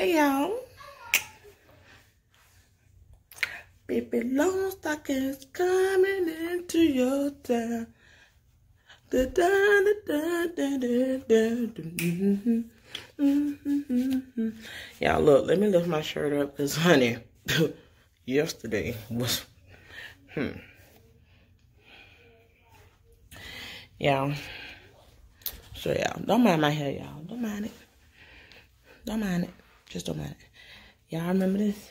Hey y'all. Baby, long stockings coming into your town. Da, da, da, da, da, da, da. Mhm, mhm, mhm. Y'all, look, let me lift my shirt up because, honey, yesterday was, hmm. Y'all, so y'all, don't mind my hair, y'all. Don't mind it. Don't mind it. Just don't it. Y'all remember this?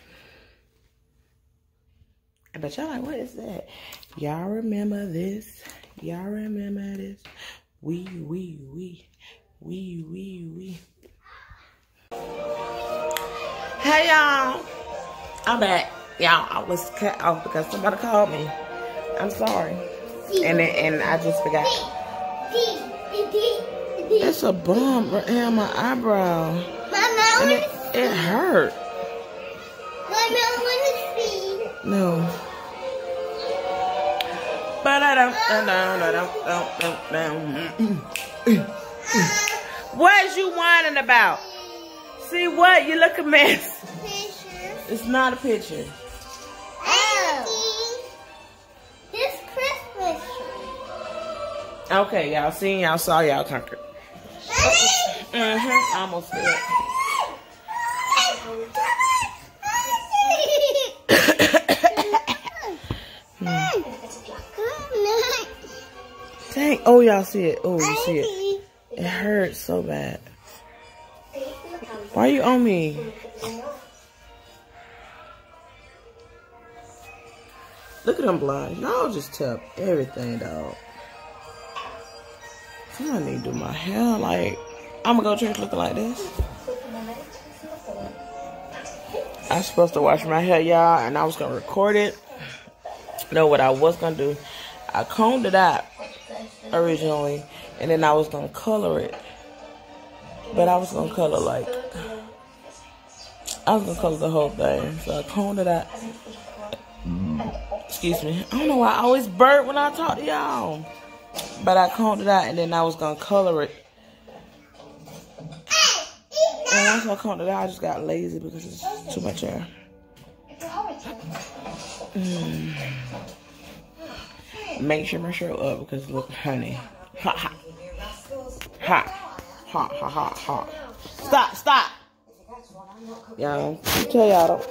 I bet y'all like, what is that? Y'all remember this? Y'all remember this? We, we, we, we, we, we. Hey y'all. I'm back. Y'all, I was cut off because somebody called me. I'm sorry. And it, and I just forgot. It's a bump right here on my eyebrow. It, hurt. No. But I don't, I don't, I don't. What you whining about? See what? You look a mess. Picture. It's not a picture. This Christmas tree. Okay, y'all seen y'all saw y'all conquered. Mm-hmm. Almost did. Dang. Oh, y'all see it. Oh, you see it. It hurts so bad. Why are you on me? Look at them blinds. Y'all just tap everything, dog. I need to do my hair. Like, I'm gonna go to church looking like this. I was supposed to wash my hair, y'all, and I was gonna record it. know what I was gonna do? I combed it out originally, and then I was gonna color it. But I was gonna color like I was gonna color the whole thing, so I combed it out. Excuse me. I don't know why I always burp when I talk to y'all. But I combed it out, and then I was gonna color it. And once I combed it out, I just got lazy because it's too much hair. Mm. Make sure my shirt up because look, honey. Ha ha. Ha. Ha ha ha ha. Stop, stop. Y'all, I tell y'all.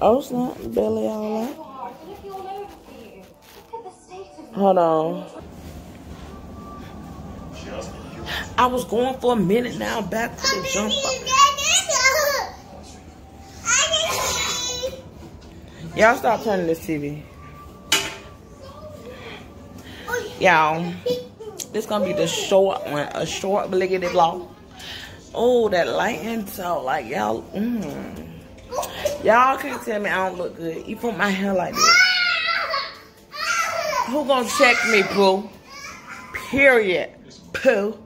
Oh, not belly all that. Hold on. I was going for a minute now, back to the jump. Y'all stop turning this TV. Y'all, this gonna be the short one, a short bliggity vlog. Oh, that lighting so like y'all. Mm. Y'all can't tell me I don't look good. You put my hair like this. Who gonna check me, boo? Period. Pooh.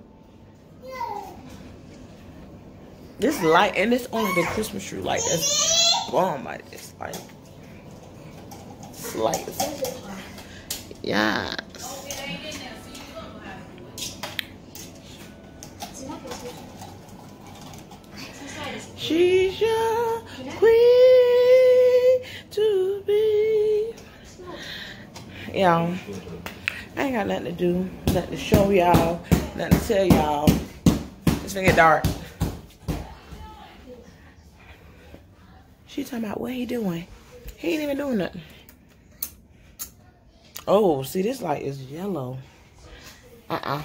This light, and it's only the Christmas tree light that's bomb like this. Like, slice. Yes. She's your queen to be. Y'all, I ain't got nothing to do, nothing to show y'all, nothing to tell y'all. It's gonna get dark. She talking about what he doing. He ain't even doing nothing. Oh, see this light is yellow. Uh-uh.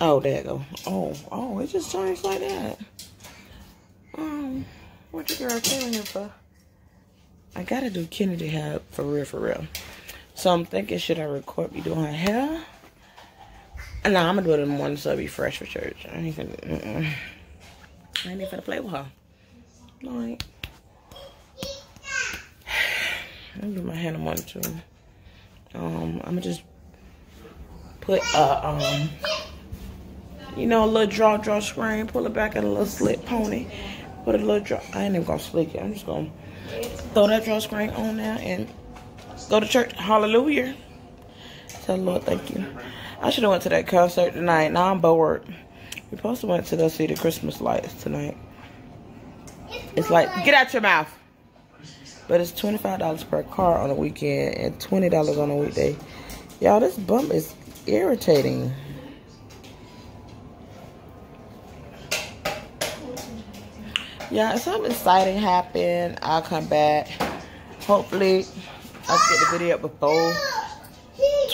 Oh, there you go. Oh, oh, it just changed like that. Um, what your girl in here for? I gotta do Kennedy hair for real, for real. So I'm thinking, should I record me doing her hair? And nah, I'm gonna do it in the morning so it'll be fresh for church. I ain't gonna, mm -mm. I ain't even gonna play with her. No, I ain't. I'll do my in the morning too. Um, I'm gonna just put a, um, you know, a little draw, drawstring, pull it back in a little slit pony. Put a little draw, I ain't even gonna slick it. I'm just gonna throw that drawstring on there and go to church. Hallelujah. Tell the Lord thank you. I should have went to that concert tonight. Now I'm bored. We supposed to went to go see the Christmas lights tonight. It's like, get out your mouth. But it's $25 per car on a weekend and $20 on a weekday. Y'all, this bump is irritating. Yeah, something exciting happened. I'll come back. Hopefully, I'll get the video up before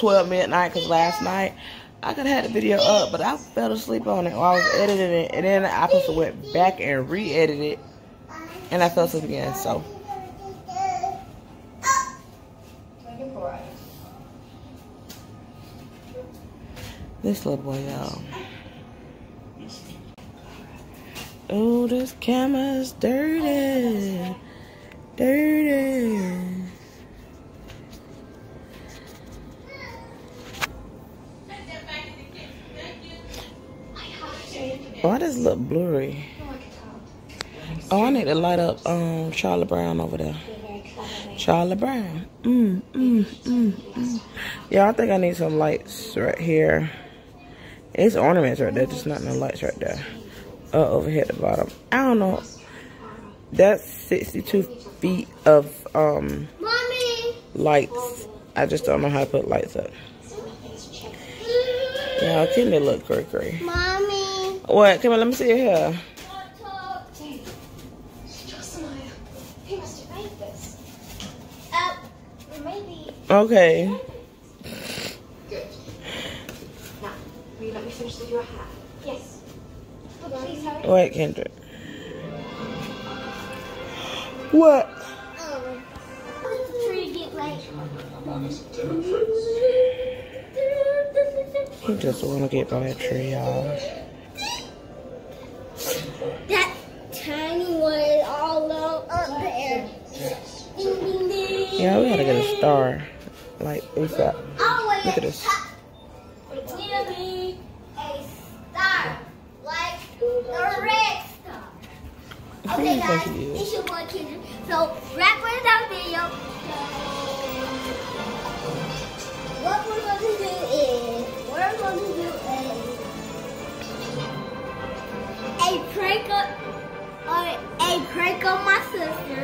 12 midnight because last night I could have had the video up, but I fell asleep on it while I was editing it. And then I just went back and re-edited it. And I fell asleep again, so. This little boy, y'all. Oh, this camera's dirty. Dirty. Why does it look blurry? Oh, I need to light up um Charlie Brown over there. Charlie Brown. Mm, mm, mm, mm. Yeah, I think I need some lights right here. It's ornaments right there, just not no lights right there. Uh, over here at the bottom. I don't know. That's 62 feet of um Mommy. lights. I just don't know how to put lights up. Yeah, Kenny look great, great. Mommy. What? Come on, let me see your hair. He must have made this. Uh, maybe. Okay. Good. Now, will you let me finish with your hair? Yes. Please hurry. Wait, Kendrick. What? Um, let the tree get late. He just want to get by a tree, y'all. Gotta get a star. Like, ASAP. Always Look at this. Give me a star, like the red star. Who do Okay, guys, think he is? it's your boy Kendrick. So, wrap with our video. What we're going to do is, we're going to do a, a prank on, a prank on my sister.